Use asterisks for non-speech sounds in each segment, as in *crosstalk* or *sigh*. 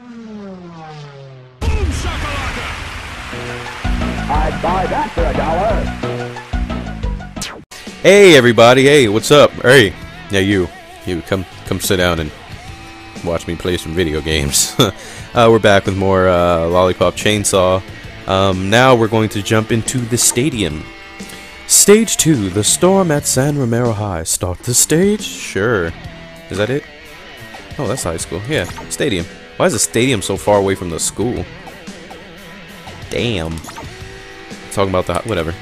I'd buy that for a dollar. Hey everybody, hey, what's up? Hey, yeah, you, you, come, come sit down and watch me play some video games. *laughs* uh, we're back with more uh, Lollipop Chainsaw. Um, now we're going to jump into the stadium. Stage 2, the storm at San Romero High. Start the stage? Sure. Is that it? Oh, that's high school. Yeah, stadium. Why is the stadium so far away from the school? Damn. Talking about the whatever.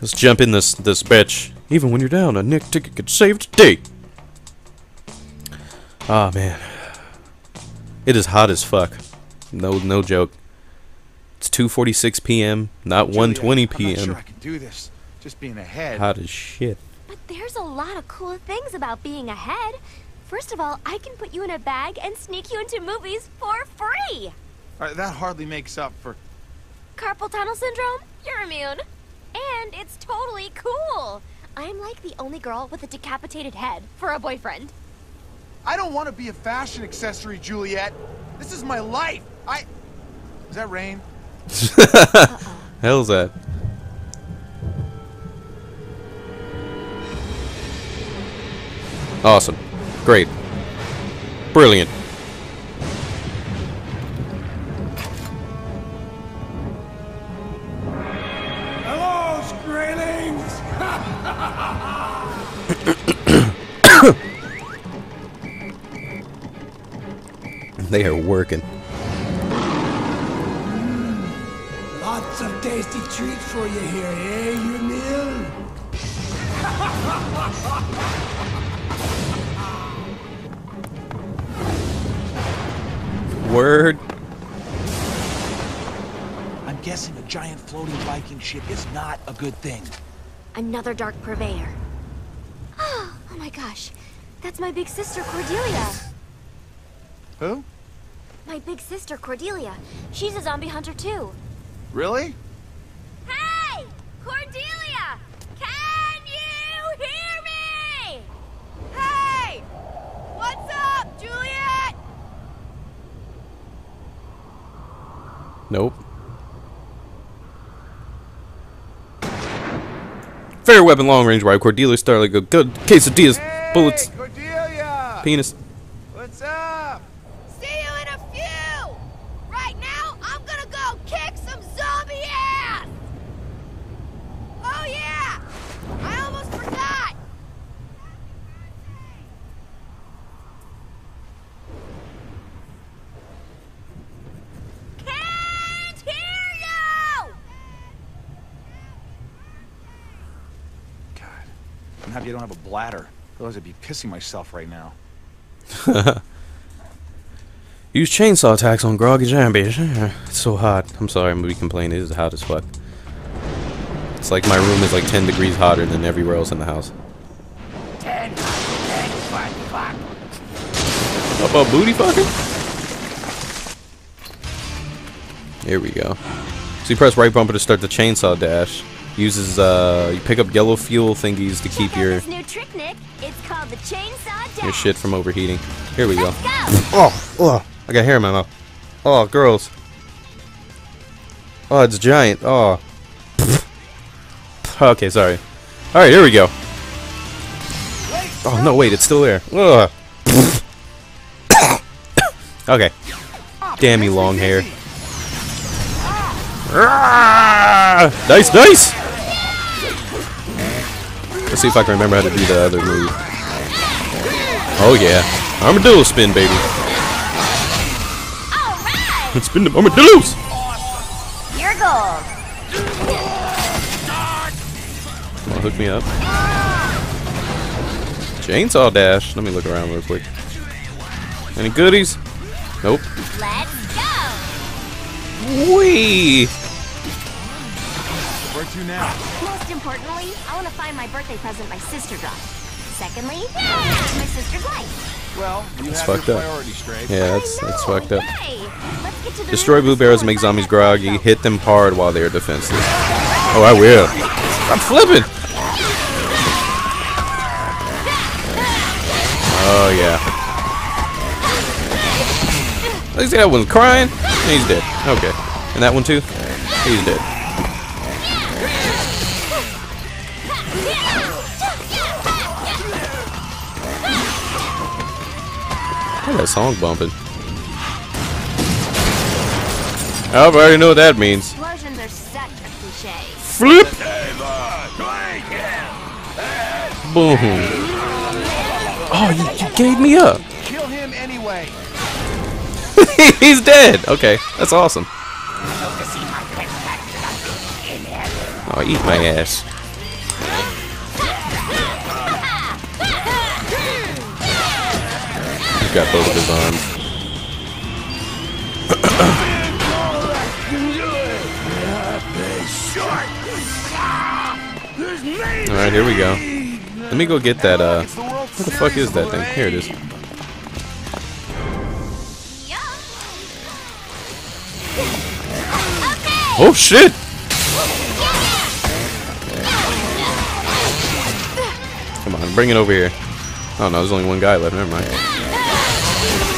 Let's jump in this this bitch. Even when you're down, a Nick ticket could save today. Ah man, it is hot as fuck. No no joke. It's 2:46 p.m. Not 1:20 I'm not p.m. sure I can do this. Just being ahead. Hot as shit. But there's a lot of cool things about being ahead. First of all, I can put you in a bag and sneak you into movies for free. All right, that hardly makes up for. Carpal tunnel syndrome? You're immune. And it's totally cool. I'm like the only girl with a decapitated head for a boyfriend. I don't want to be a fashion accessory, Juliet. This is my life. I. Is that rain? *laughs* Hell's that? Awesome. Great. Brilliant. Hello, Skraelings! *coughs* They are working. Lots of tasty treats for you here, eh, you meal? Word. I'm guessing a giant floating Viking ship is not a good thing. Another dark purveyor. Oh, oh my gosh. That's my big sister, Cordelia. Who? My big sister, Cordelia. She's a zombie hunter, too. Really? Hey! Cordelia! Can you hear me? Hey! What's up, Juliet? Nope. Fair weapon, long range, ride, Cordelia, Starling, go, good, quesadillas, bullets, Hey, Cordelia! penis. What's up? See you in a few! Right now, I'm gonna go kick some zombie ass! Oh yeah! I almost forgot! Can't hear you! God. I'm I don't have a bladder. Otherwise, I'd be pissing myself right now. *laughs* Use chainsaw attacks on groggy zombies. It's so hot. I'm sorry, I'm gonna be complaining. It is hot as fuck. It's like my room is like 10 degrees hotter than everywhere else in the house. Ten, ten, fuck, fuck. Up a booty fucking? Here we go. So you press right bumper to start the chainsaw dash. Uses uh, you pick up yellow fuel thingies to keep your new trick, Nick. It's called the chainsaw your shit from overheating. Here we go. Go! Oh, oh, I got hair in my mouth. Oh, girls. Oh, it's giant. Oh. *laughs* okay, sorry. All right, here we go. Oh no, wait, it's still there. Ugh. *laughs* okay. Damn you, long hair. Ah! Nice, nice. Let's see if I can remember how to do the other move. Oh yeah, armadillo spin, baby. Right! Let's spin the armadillos. You're gold. Come on, hook me up. Chainsaw dash. Let me look around real quick. Any goodies? Nope. Let's go! Wee. Where to now? Most importantly, I want to find my birthday present my sister got. Secondly, yeah! my sister's life. Well, you It's have fucked your up. straight. Yeah, that's I that's fucked up. yay. Let's get to the Destroy room blue with bears the and make zombies groggy. Hit them hard while they are defenseless. Oh, I will. I'm flipping. Oh yeah. I see that one's crying. He's dead. Okay. And that one too? He's dead. That song bumping? Oh, I already know what that means. Explosions are such a cliche. Flip! Boom. Oh, you, you gave me up. Kill him anyway. *laughs* He's dead. Okay, that's awesome. Oh, eat my ass. Got both of his arms. Alright, here we go. Let me go get that, uh... What the fuck is that thing? Here it is. Oh shit! Come on, bring it over here. Oh no, there's only one guy left. Never mind.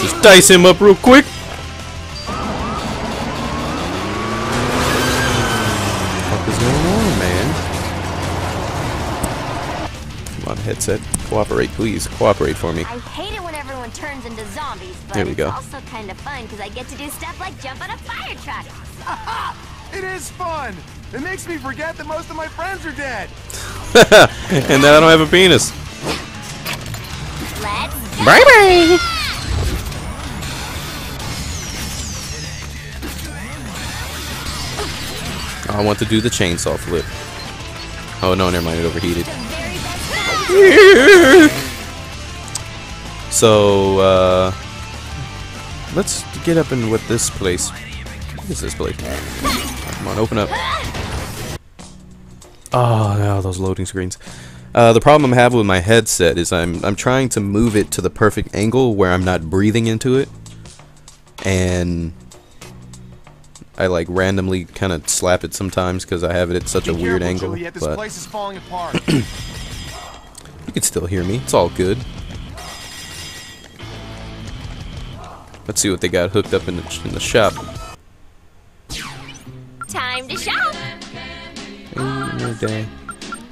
Just dice him up real quick. What is going on, man? Come on, headset. Cooperate, please. Cooperate for me. I hate it when everyone turns into zombies, but There we it's go. also kind of fun because I get to do stuff like jump on a fire truck. *laughs* It is fun. It makes me forget that most of my friends are dead. *laughs* and that I don't have a penis. Let's I want to do the chainsaw flip. Oh no, never mind, it overheated. *laughs* So, uh, let's get up in what this place. What is this place? Come on, open up. Oh, no, those loading screens. Uh, the problem I have with my headset is I'm I'm trying to move it to the perfect angle where I'm not breathing into it, and I like randomly kind of slap it sometimes because I have it at such a Be weird angle. Juliet. This But place is falling apart. *clears throat* you can still hear me. It's all good. Let's see what they got hooked up in the in the shop. Time to shop. Ain't no day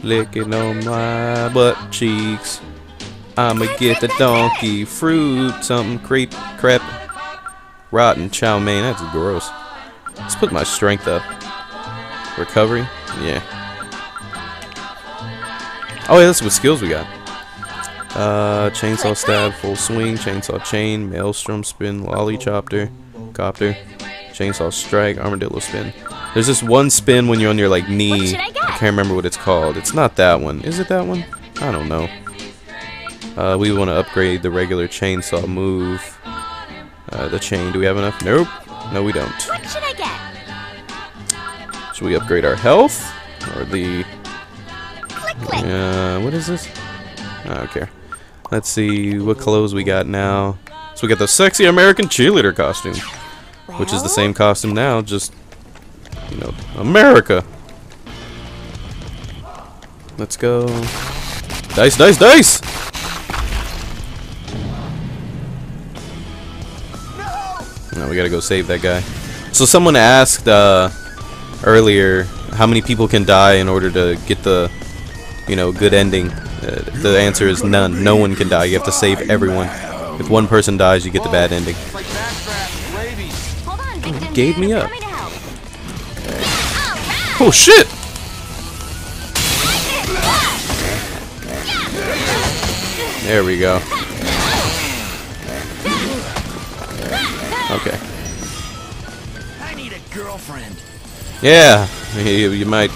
licking on my butt cheeks. I'ma get the donkey fruit, something creep, crap, rotten chow mein. That's gross. Let's put my strength up. Recovery, yeah. Oh yeah, that's what skills we got. Uh, chainsaw stab, full swing, chainsaw chain, maelstrom spin, lolly chopper, copter, chainsaw strike, armadillo spin. There's this one spin when you're on your like knee. should I can't remember what it's called. It's not that one. Is it that one? I don't know. Uh, we want to upgrade the regular chainsaw move. Uh, the chain. Do we have enough? Nope. No, we don't. What should I get? Should we upgrade our health or the? Uh, what is this? I don't care. Let's see what clothes we got now. So we got the sexy American cheerleader costume, which is the same costume now, just you know, America. Let's go. Dice, dice, dice! No, we gotta go save that guy. So someone asked uh, earlier how many people can die in order to get the, you know, good ending. Uh, the answer is none. No one can die. You have to save everyone. If one person dies, you get the bad ending. It's like backdraft, rabies. Hold on, victim. gave me up. coming to help. Alright. Oh shit! There we go. Okay. Yeah, you, you might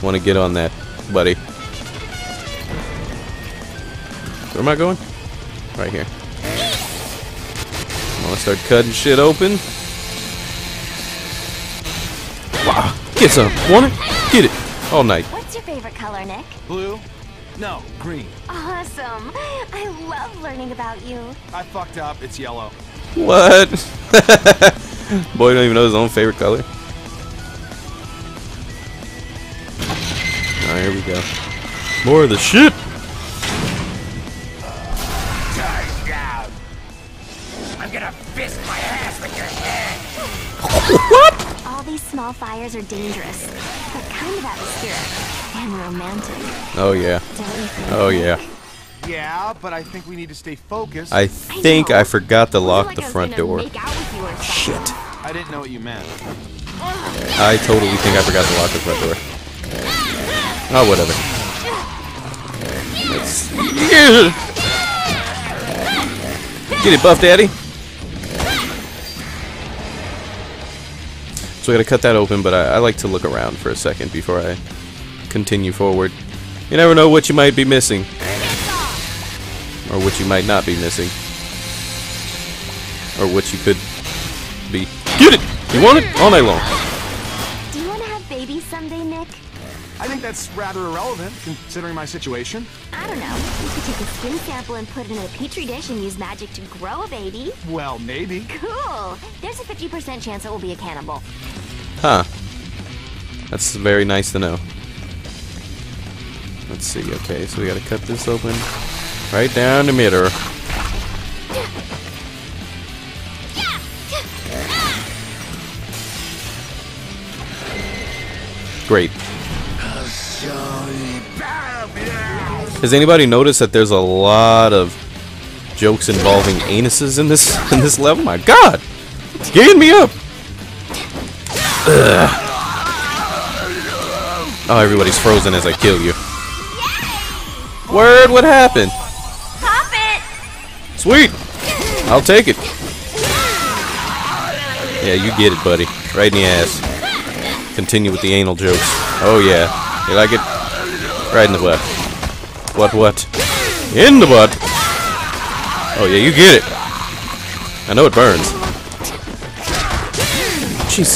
want to get on that, buddy. Where am I going? Right here. I'm gonna start cutting shit open. Wow, get some. Want it? Get it. All night. What's your favorite color, Nick? Blue? No, green. Awesome. I love learning about you. I fucked up. It's yellow. What? *laughs* Boy, don't even know his own favorite color. Go. More of the shit. I'm gonna fist my ass with your what? All these small fires are dangerous, but kind of atmospheric and romantic. Oh yeah. Don't you think? Oh yeah. Yeah, but I think we need to stay focused. I think I forgot to lock like the front door. Make out with you or something. Shit. I didn't know what you meant. I totally think I forgot to lock the front door. Oh, whatever. Get it, Buff Daddy. So we gotta cut that open, but I, I like to look around for a second before I continue forward. You never know what you might be missing. Or what you might not be missing. Or what you could be. Get it! You want it? All night long. That's rather irrelevant, considering my situation. I don't know. You could take a skin sample and put it in a petri dish and use magic to grow a baby. Well, maybe. Cool. There's a 50% chance it will be a cannibal. Huh. That's very nice to know. Let's see. Okay, so we gotta cut this open. Right down the middle. Great. Has anybody noticed that there's a lot of jokes involving anuses in this *laughs* in this level? My God, it's getting me up. Ugh. Oh, everybody's frozen as I kill you. Word, what happened? Pop it! Sweet. I'll take it. Yeah, you get it, buddy. Right in the ass. Continue with the anal jokes. Oh yeah. You like it? Right in the butt. What, what? In the butt. Oh yeah, you get it. I know it burns. Jeez.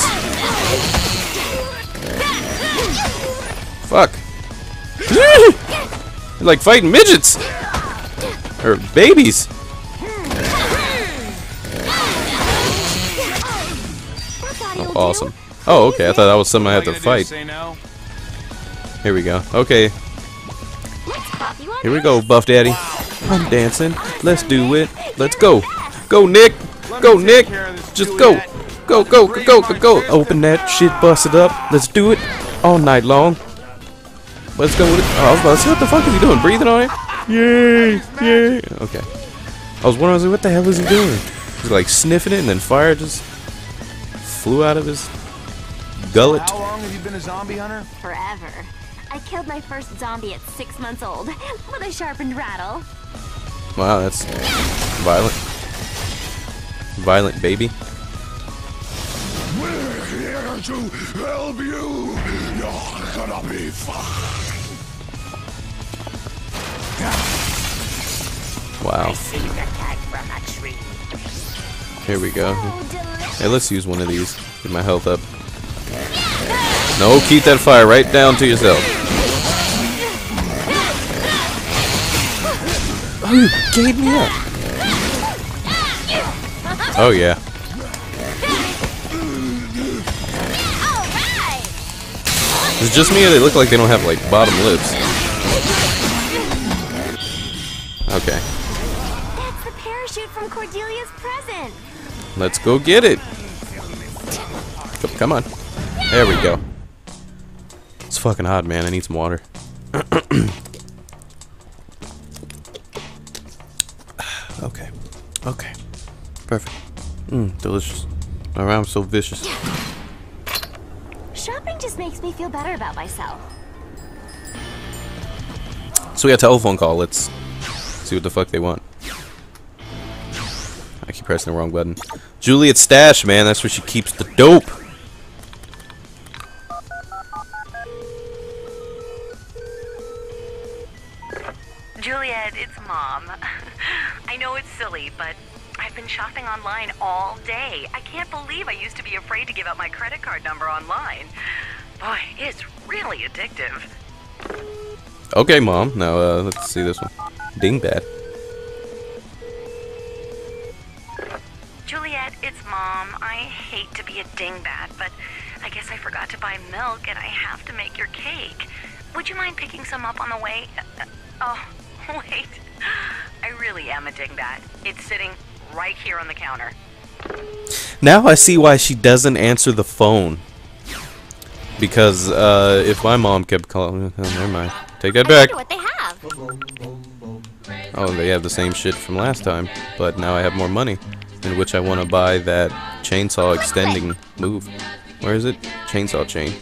Fuck. You're *laughs* like fighting midgets. Or babies. Oh, awesome. Oh, okay. I thought that was something I had to I gotta fight. Say no. Here we go. Okay, Let's pop you on here we go, Buff Daddy. I'm dancing. Let's do it. Let's go. Go, Nick. Go, Nick. take care of this, Just go. Go, go, go, go, go, go. Open that shit, bust it up. Let's do it all night long. Let's go with it. Oh, I was about to say, what the fuck is he doing? Breathing on it? Yay, yay. Okay. I was wondering, I was like, what the hell is he doing? He's like sniffing it, and then fire just flew out of his gullet. How long have you been a zombie hunter? Forever. I killed my first zombie at six months old *laughs* with a sharpened rattle. Wow, that's violent. Violent baby. We're here to help you. You're gonna be fine. Wow. See the cat from a tree. Here we go. Hey, let's use one of these. Get my health up. No, keep that fire right down to yourself. Oh, you gave me up. Oh, yeah. Is it just me or they look like they don't have, like, bottom lips? Okay. That's the parachute from Cordelia's present. Let's go get it. Come- Come on. There we go. It's fucking hot, man. I need some water. *clears throat* Perfect. Mmm, delicious. I'm so vicious. Shopping just makes me feel better about myself. So we got a telephone call. Let's see what the fuck they want. I keep pressing the wrong button. Juliet's stash, man. That's where she keeps the dope. Juliet, it's mom. *laughs* I know it's silly, but I've been shopping online all day. I can't believe I used to be afraid to give out my credit card number online. Boy, it's really addictive. Okay, mom. Now uh, let's see this one. Dingbat. Juliet, it's mom. I hate to be a dingbat, but I guess I forgot to buy milk and I have to make your cake. Would you mind picking some up on the way? Uh, *laughs* oh, wait. I really am a dingbat. It's sitting right here on the counter. Now I see why she doesn't answer the phone. Because uh, if my mom kept calling, oh, never mind. Take that back. what they have. Oh, they have the same shit from last time, but now I have more money, in which I want to buy that chainsaw extending move. Where is it? Chainsaw chain.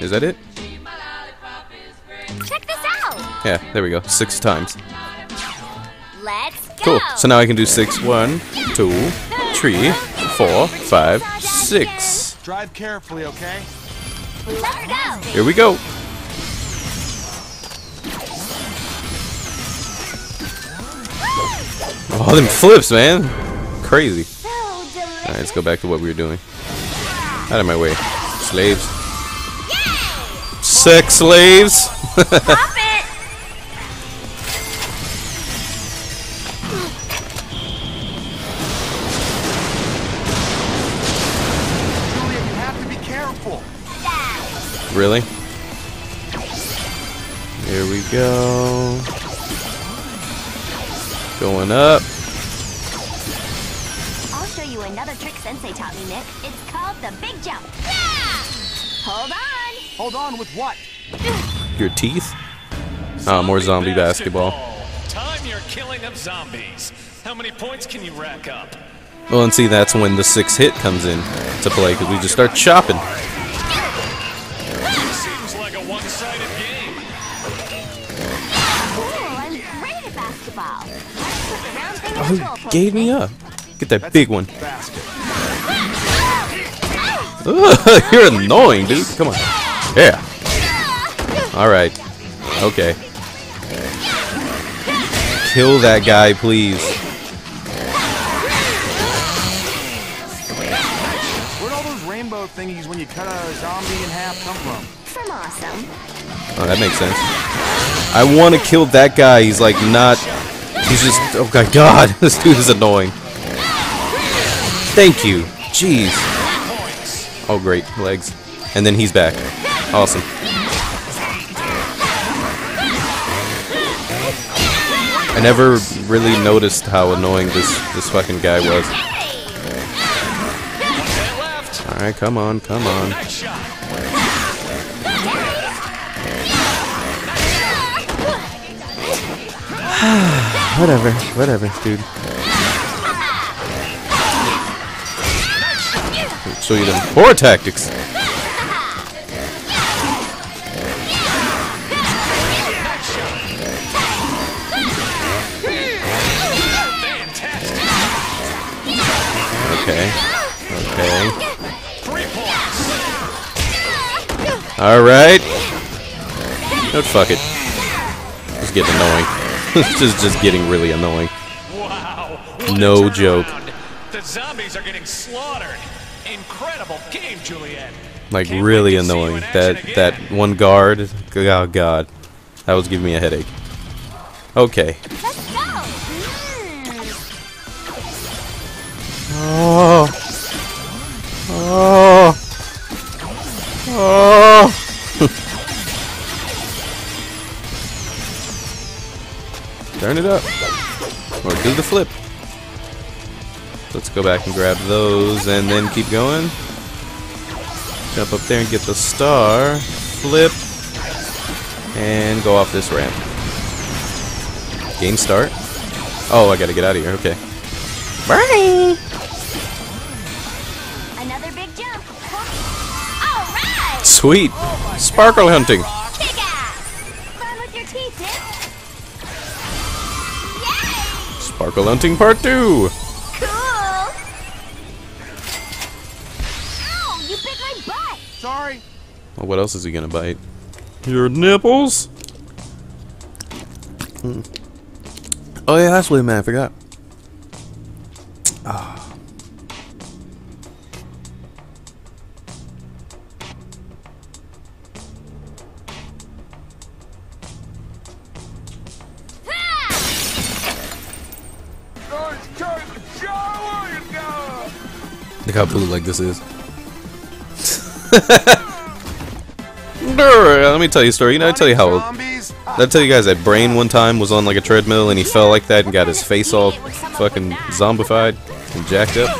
Is that it? Check this out. Yeah, there we go. Six times. Let's go. Cool. So now I can do six. One, two, three, four, five, six. Drive carefully, okay? Here we go. Oh, them flips, man. Crazy. Alright, let's go back to what we were doing. Out of my way. Slaves. Sex slaves. *laughs* really? Here we go. Going up. I'll show you another trick Sensei taught me, Nick. It's called the big jump. Hold on. Hold on with what? Your teeth. Ah, more zombie basketball. Time your killing of zombies. How many points can you rack up? Well, and see, that's when the six hit comes in to play because we just start chopping. Oh, goal post, gave me up. Get that big one. Ugh, *laughs* You're annoying, dude. Come on. Yeah. All right. Okay. Kill that guy, please. Where'd all those rainbow thingies when you cut a zombie in half come from? From awesome. Oh, that makes sense. I want to kill that guy. He's like not. He's just. Oh my god, *laughs* this dude is annoying. Thank you. Jeez. Oh great, legs. And then he's back. Awesome. I never really noticed how annoying this this fucking guy was. All right, come on, come on. *sighs* *sighs* Whatever, whatever, dude. Show you them poor tactics. Okay. Okay. Three points. All right. No, fuck it. It's getting annoying. *laughs* it's just just getting really annoying. Wow. No joke. The zombies are getting slaughtered. Incredible game, Juliet. Like Can't really wait to see you annoying. That again. that one guard. Oh god, that was giving me a headache. Okay. Let's go. Oh. Oh. Oh. Turn it up. Or do the flip. Let's go back and grab those and then keep going. Jump up there and get the star. Flip. And go off this ramp. Game start. Oh, I gotta get out of here. Okay. Bye. Another big jump. All right. Sweet. Sparkle hunting. Sparkle hunting part two. Cool. Ow! You bit my butt. Sorry. Well, what else is he gonna bite? Your nipples. Hmm. Oh yeah, that's what man. I forgot. Look how bootleg this is. *laughs* Let me tell you a story. You know, I tell you how. I tell you guys that Brain one time was on like a treadmill and he fell like that and got his face all fucking zombified and jacked up?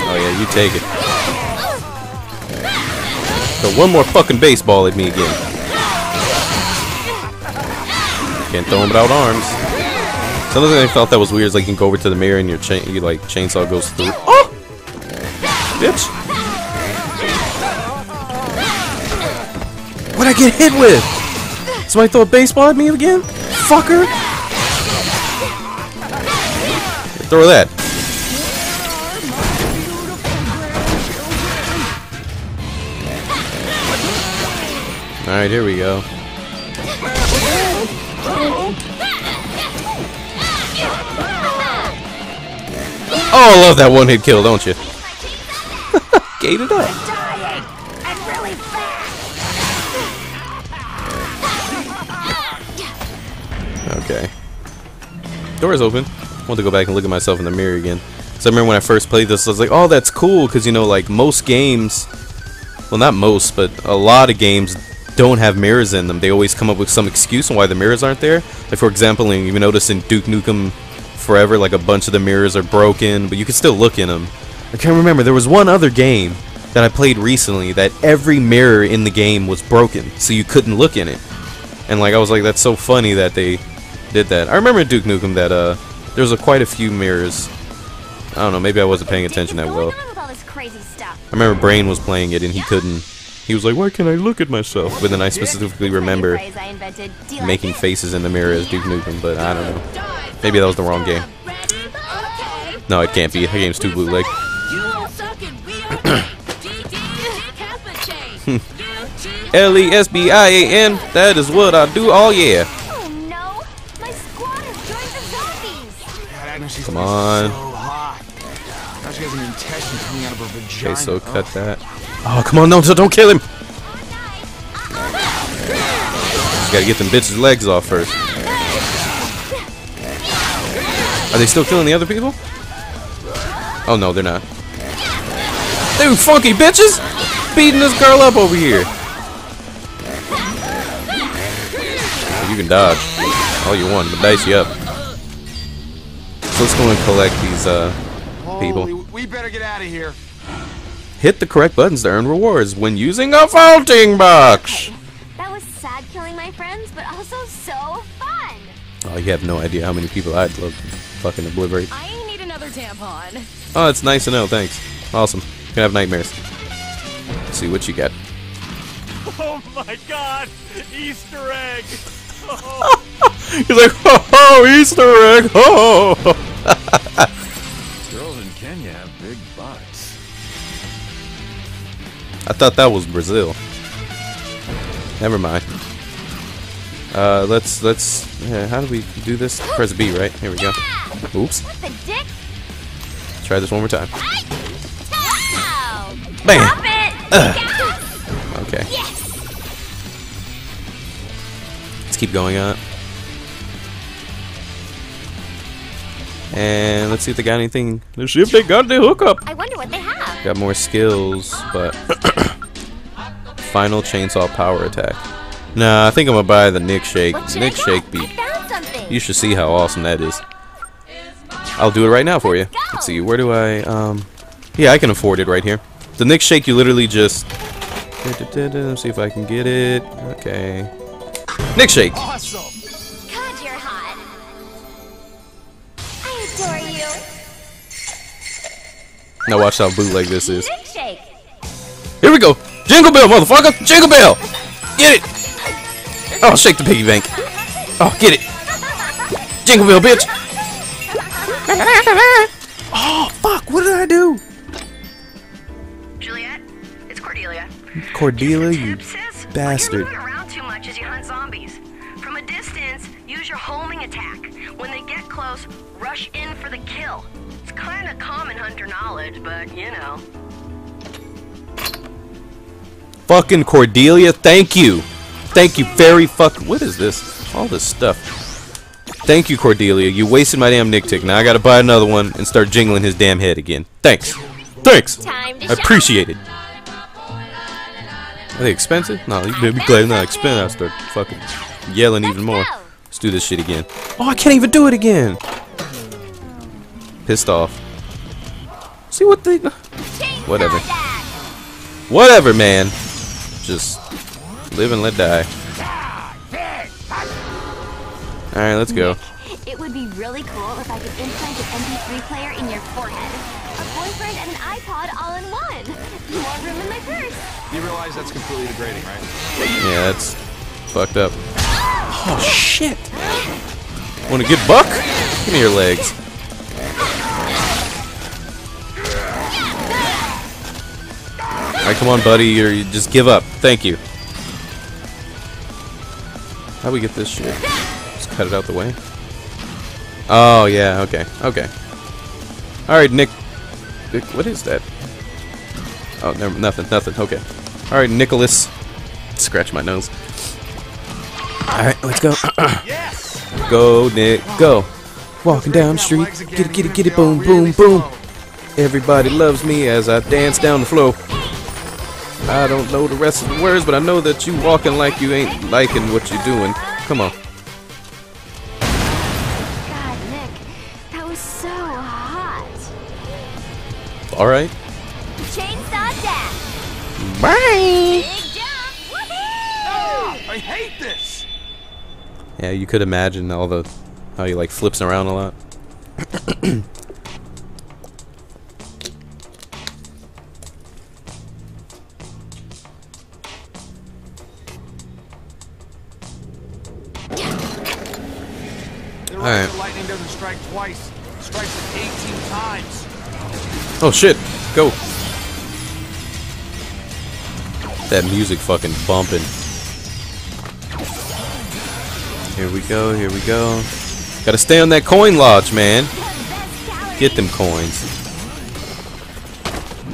Oh yeah, you take it. So one more fucking baseball at me again. Can't throw him without arms. Something I felt that was weird is like you can go over to the mirror and your chain, you like chainsaw goes through. Oh, bitch! What'd I get hit with? Somebody throw a baseball at me again? Fucker! Throw that. Alright, here we go. Love that one hit kill, don't you? *laughs* Gate it up. Okay. Door's open. I want to go back and look at myself in the mirror again. So I remember when I first played this, I was like, oh, that's cool, because, you know, like, most games, well, not most, but a lot of games don't have mirrors in them. They always come up with some excuse on why the mirrors aren't there. Like, for example, you notice in Duke Nukem Forever, like, a bunch of the mirrors are broken, but you can still look in them. I can't remember. There was one other game that I played recently that every mirror in the game was broken, so you couldn't look in it. And, like, I was like, that's so funny that they did that. I remember Duke Nukem that, uh, there was a, quite a few mirrors. I don't know, maybe I wasn't paying attention that well. What's going on with all this crazy stuff? I remember Brain was playing it and he couldn't. He was like, "Why can't I look at myself?" But then I specifically remember Phrase I invented. Do you like making faces in the mirror as Duke Nukem, but I don't know. Maybe that was the wrong game. No, it can't be. The game's too bootleg. *coughs* L E S B I A N. That is what I do. Oh yeah. Oh no! My squad has joined the zombies! God, Agnes, she's Come gonna on. So hot. Now she has an intestine coming out of her vagina. Okay, so cut that. Oh, come on, no, so don't kill him. Just gotta get them bitches' legs off first. Are they still killing the other people? Oh no, they're not. Dude, funky bitches! Beating this girl up over here. You can dodge all you want, but dice you up. So let's go and collect these uh, people. Holy, we better get out of here. Hit the correct buttons to earn rewards when using a vaulting box. That was sad killing my friends, but also so fun! Oh, you have no idea how many people I'd love to fucking obliterate. I need another tampon. Oh, it's nice to know. Thanks. Awesome. Gonna have nightmares. Let's see what you got. *laughs* Oh my god! Easter egg! *laughs* He's like, oh, oh Easter egg, oh. *laughs* Girls in Kenya have big butts. I thought that was Brazil. Never mind. Uh, let's let's. Yeah, how do we do this? Press B, right? Here we go. Oops. What the dick? Try this one more time. Bam. It! Okay. Let's keep going on. And let's see if they got anything. Let's see if they got the hookup. I wonder what they have. Got more skills, but *coughs* final chainsaw power attack. Nah, I think I'm gonna buy the Nick Shake. Nick Shake I beat. You should see how awesome that is. I'll do it right now for you. Let's see, where do I, um, yeah, I can afford it right here. The Nick Shake, you literally just, let's see if I can get it. Okay. Nick Shake. Awesome. God, you're hot. I adore you. Now watch how bootleg this is. Milkshake. Here we go. Jingle bell, motherfucker. Jingle bell. Get it. Oh, shake the piggy bank. Oh, get it. Jingle bell, bitch. Oh, fuck. What did I do? Juliet, it's Cordelia. Cordelia, you Tip, bastard. You're moving around too much as you hunt zombies. From a distance, use your homing attack. When they get close, rush in for the kill. It's kind of common hunter knowledge, but you know. Fucking Cordelia, thank you. Thank you very fuck. What is this? All this stuff. Thank you, Cordelia. You wasted my damn Nick Tick. Now I gotta buy another one and start jingling his damn head again. Thanks. Thanks. I appreciate it. Are they expensive? No, you better be glad they're not expensive. I start fucking yelling even more. Let's do this shit again. Oh, I can't even do it again. pissed off. See what they... Whatever. Whatever, man. Just live and let die. Alright, let's go. It would be really cool if I could implant an MP3 player in your forehead. A boyfriend and an iPod all in one. More room in my purse. You realize that's completely degrading, right? Yeah, that's fucked up. Oh, shit. Want a good buck? Give me your legs. Alright, come on, buddy. You're, you just give up. Thank you. How do we get this shit? Just cut it out the way. Oh, yeah, okay. Okay. Alright, Nick. Nick. What is that? Oh, never, nothing, nothing. Okay. Alright, Nicholas. Scratch my nose. Alright, let's go. *clears throat* Go, Nick, go. Walking down the street. Get it, get it, get it, boom, boom, boom. Everybody loves me as I dance down the floor. I don't know the rest of the words, but I know that you walking like you ain't liking what you're doing. Come on. God, Nick, that was so hot. Alright. Chainsaw Dad. Bye. Big jump. Ah, I hate this! Yeah, you could imagine all the how he like flips around a lot. *clears throat* All right, right. lightning doesn't strike twice. Strikes it 18 times. Oh shit, go. That music fucking bumping. Here we go, here we go. Gotta stay on that coin lodge, man. Get them coins.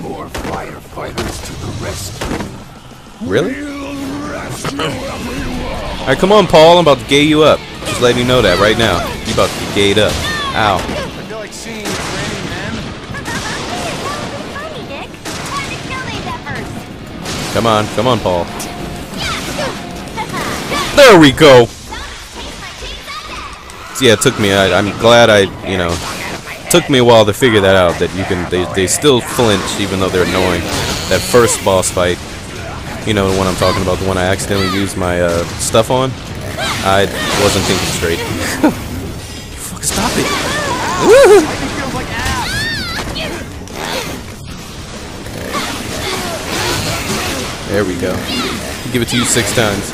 More firefighters to the rescue. Really? We'll rescue everyone. Alright, come on, Paul. I'm about to gay you up. Just letting you know that right now. You about to get gayed up. Ow. I feel like seeing raining men. Funny, Nick. Time to kill these efforts. Come on, come on, Paul. *laughs* There we go. So yeah, it took me. I, I'm glad I, you know, took me a while to figure that out. That you can, they, they still flinch even though they're annoying. That first boss fight, you know, the one I'm talking about, the one I accidentally used my uh, stuff on. I wasn't thinking straight. *laughs* Fuck, stop it. Lightning feels. There we go. Give it to you six times.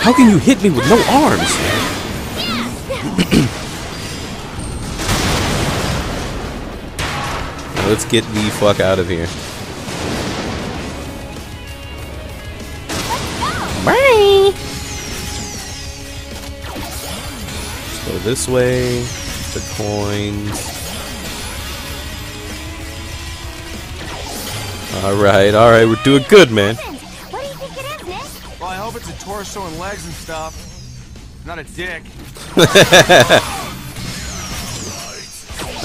How can you hit me with no arms? Let's get the fuck out of here. Bye. This way. The coins. Alright, alright, we're doing good, man. What do you think it is, Nick? Well, I hope it's a torso and legs and stuff. Not a dick. *laughs*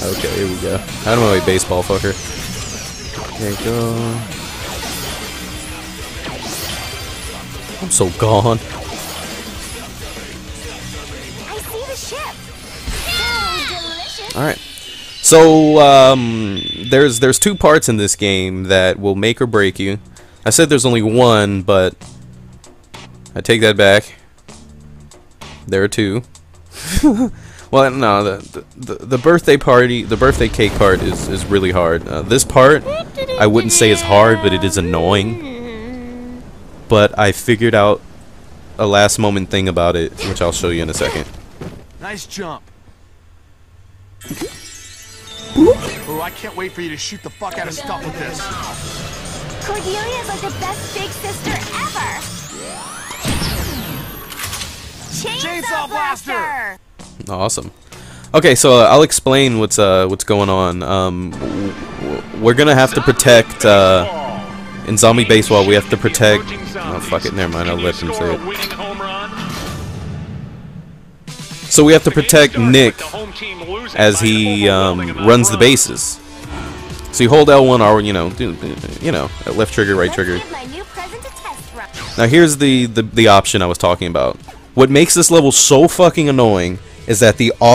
Okay, here we go. Out of my way, baseball fucker. There you go. I'm so gone. Alright. So, um, there's there's two parts in this game that will make or break you. I said there's only one, but I take that back. There are two. *laughs* well, no, the, the the birthday party, the birthday cake part is is really hard. Uh, this part, I wouldn't say is hard, but it is annoying. But I figured out a last moment thing about it, which I'll show you in a second. Nice jump. Oh, I can't wait for you to shoot the fuck out of stuff with this. Cordelia is like the best big sister ever. Chainsaw, Chainsaw Blaster! Blaster! Awesome. Okay, so uh, I'll explain what's uh what's going on. Um, w- w- we're gonna have to protect uh in zombie baseball. We have to protect. Oh fuck it, never mind. I'll let them say it. So we have to protect Nick as he um, runs the bases. So you hold L1 or you know you know left trigger, right trigger. give my new present a test run. Now here's the, the the option I was talking about. What makes this level so fucking annoying is that the